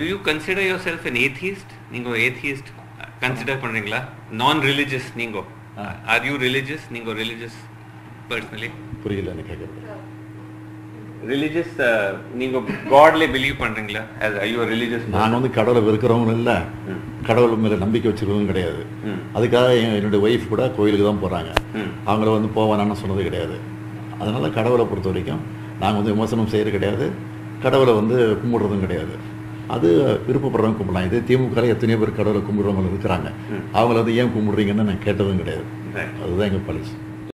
Do you consider yourself an atheist? நீங்க atheist consider பண்றீங்களா? நான் ரிலிஜியஸ் நீங்க ஆர் யூ ரிலிஜியஸ் நீங்க ரிலிஜியஸ் பர்சனலி புரியல எனக்கு கேட்குறது ரிலிஜியஸ் நீங்க காட்ல பிலீவ் பண்றீங்களா? As are you a religious நான் வந்து கடவுளை வெறுக்கிறவங்களும் இல்லை. கடவுள் மேலே நம்பிக்கை வச்சிருக்கவும் கிடையாது. அதுக்காக என் என்னுடைய ஒய்ஃப் கூட கோயிலுக்கு தான் போகிறாங்க ம். அவங்கள வந்து போவானான்னு சொன்னது கிடையாது. அதனால் கடவுளை பொறுத்த வரைக்கும் நாங்கள் வந்து விமர்சனம் செய்கிறது கிடையாது. கடவுளை வந்து கும்பிடுறதும் கிடையாது. அது விருப்பப்படுறவங்க கும்பிடலாம். இதே திமுக எத்தனையோ பேர் கடவுளை கும்பிடுறவங்க இருக்கிறாங்க. அவங்கள வந்து ஏன் கும்பிடுறீங்கன்னு நான் கேட்டதும் கிடையாது. அதுதான் எங்கள் பாலிசி